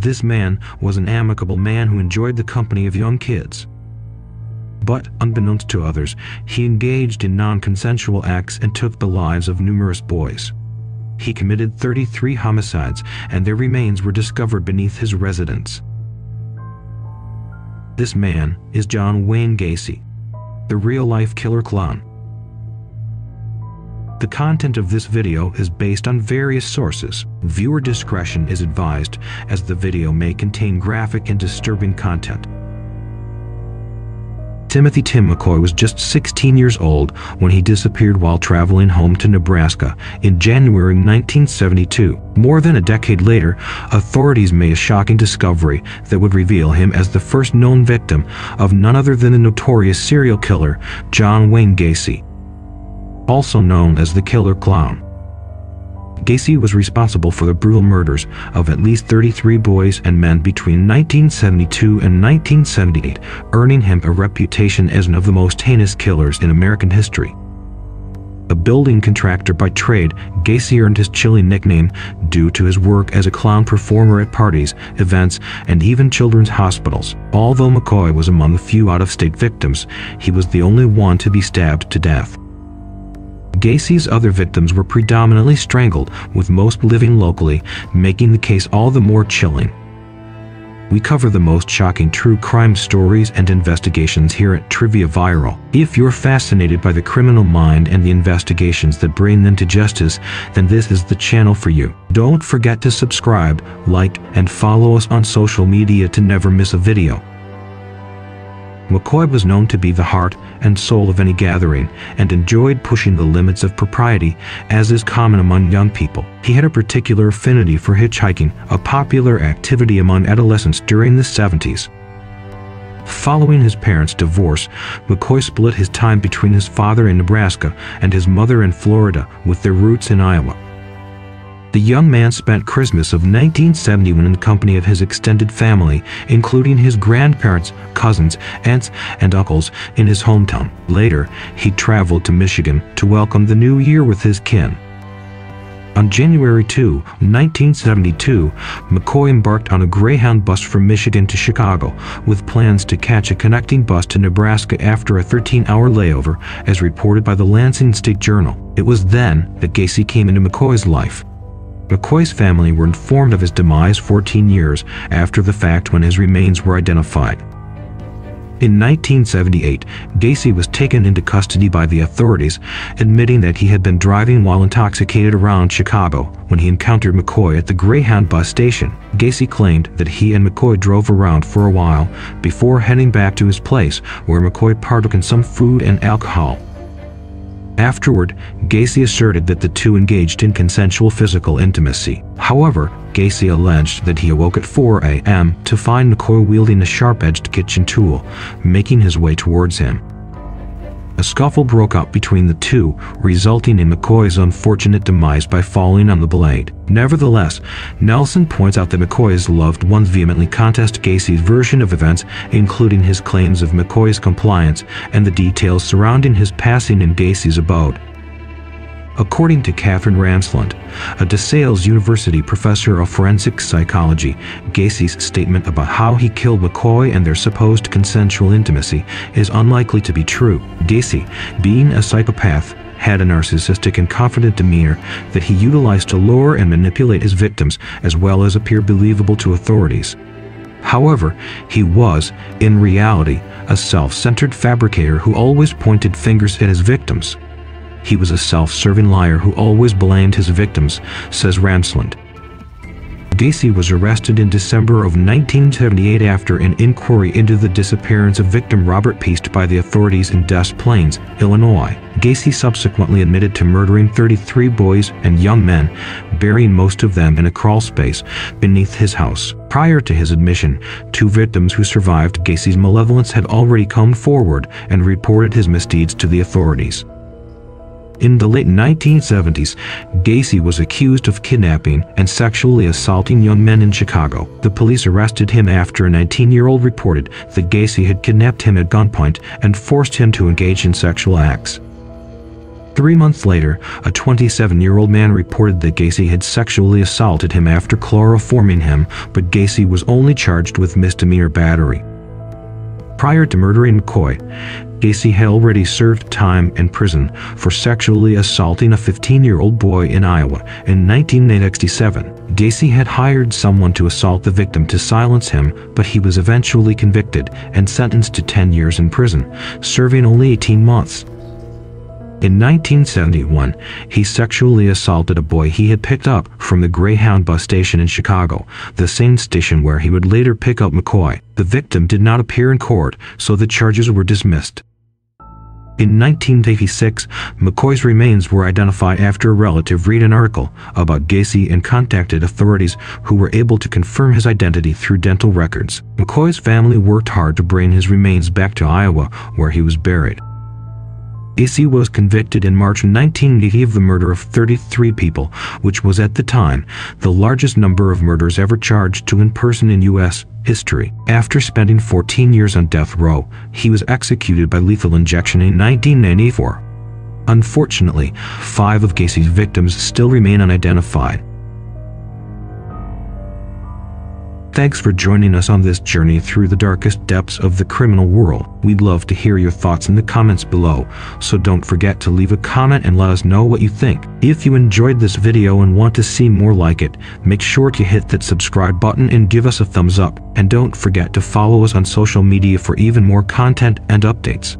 This man was an amicable man who enjoyed the company of young kids. But, unbeknownst to others, he engaged in non-consensual acts and took the lives of numerous boys. He committed 33 homicides, and their remains were discovered beneath his residence. This man is John Wayne Gacy, the real-life killer clown. The content of this video is based on various sources. Viewer discretion is advised as the video may contain graphic and disturbing content. Timothy Tim McCoy was just 16 years old when he disappeared while traveling home to Nebraska in January 1972. More than a decade later, authorities made a shocking discovery that would reveal him as the first known victim of none other than the notorious serial killer John Wayne Gacy, also known as the Killer Clown. Gacy was responsible for the brutal murders of at least 33 boys and men between 1972 and 1978, earning him a reputation as one of the most heinous killers in American history. A building contractor by trade, Gacy earned his chilling nickname due to his work as a clown performer at parties, events, and even children's hospitals. Although McCoy was among the few out-of-state victims, he was the only one to be stabbed to death. Gacy's other victims were predominantly strangled, with most living locally, making the case all the more chilling. We cover the most shocking true crime stories and investigations here at Trivia Viral. If you're fascinated by the criminal mind and the investigations that bring them to justice, then this is the channel for you. Don't forget to subscribe, like, and follow us on social media to never miss a video. McCoy was known to be the heart and soul of any gathering and enjoyed pushing the limits of propriety, as is common among young people. He had a particular affinity for hitchhiking, a popular activity among adolescents during the 70s. Following his parents' divorce, McCoy split his time between his father in Nebraska and his mother in Florida with their roots in Iowa. The young man spent Christmas of 1971 in the company of his extended family, including his grandparents, cousins, aunts, and uncles in his hometown. Later, he traveled to Michigan to welcome the new year with his kin. On January 2, 1972, McCoy embarked on a Greyhound bus from Michigan to Chicago with plans to catch a connecting bus to Nebraska after a 13-hour layover, as reported by the Lansing State Journal. It was then that Gacy came into McCoy's life. McCoy's family were informed of his demise 14 years after the fact when his remains were identified. In 1978, Gacy was taken into custody by the authorities, admitting that he had been driving while intoxicated around Chicago when he encountered McCoy at the Greyhound bus station. Gacy claimed that he and McCoy drove around for a while before heading back to his place where McCoy partook in some food and alcohol. Afterward, Gacy asserted that the two engaged in consensual physical intimacy. However, Gacy alleged that he awoke at 4 a.m. to find McCoy wielding a sharp-edged kitchen tool, making his way towards him. A scuffle broke out between the two, resulting in McCoy's unfortunate demise by falling on the blade. Nevertheless, Nelson points out that McCoy's loved ones vehemently contest Gacy's version of events, including his claims of McCoy's compliance and the details surrounding his passing in Gacy's abode. According to Catherine Ramsland, a DeSales University professor of forensic psychology, Gacy's statement about how he killed McCoy and their supposed consensual intimacy is unlikely to be true. Gacy, being a psychopath, had a narcissistic and confident demeanor that he utilized to lure and manipulate his victims as well as appear believable to authorities. However, he was, in reality, a self-centered fabricator who always pointed fingers at his victims. He was a self-serving liar who always blamed his victims, says Ramsland. Gacy was arrested in December of 1978 after an inquiry into the disappearance of victim Robert Piest by the authorities in Des Plaines, Illinois. Gacy subsequently admitted to murdering 33 boys and young men, burying most of them in a crawl space beneath his house. Prior to his admission, two victims who survived Gacy's malevolence had already come forward and reported his misdeeds to the authorities. In the late 1970s, Gacy was accused of kidnapping and sexually assaulting young men in Chicago. The police arrested him after a 19-year-old reported that Gacy had kidnapped him at gunpoint and forced him to engage in sexual acts. Three months later, a 27-year-old man reported that Gacy had sexually assaulted him after chloroforming him, but Gacy was only charged with misdemeanor battery. Prior to murdering McCoy, Gacy had already served time in prison for sexually assaulting a 15-year-old boy in Iowa in 1967. Gacy had hired someone to assault the victim to silence him, but he was eventually convicted and sentenced to 10 years in prison, serving only 18 months. In 1971, he sexually assaulted a boy he had picked up from the Greyhound bus station in Chicago, the same station where he would later pick up McCoy. The victim did not appear in court, so the charges were dismissed. In 1986, McCoy's remains were identified after a relative read an article about Gacy and contacted authorities who were able to confirm his identity through dental records. McCoy's family worked hard to bring his remains back to Iowa, where he was buried. Gacy was convicted in March 1980 of the murder of 33 people, which was at the time the largest number of murders ever charged to in person in U.S. history. After spending 14 years on death row, he was executed by lethal injection in 1994. Unfortunately, five of Gacy's victims still remain unidentified. Thanks for joining us on this journey through the darkest depths of the criminal world. We'd love to hear your thoughts in the comments below, so don't forget to leave a comment and let us know what you think. If you enjoyed this video and want to see more like it, make sure to hit that subscribe button and give us a thumbs up. And don't forget to follow us on social media for even more content and updates.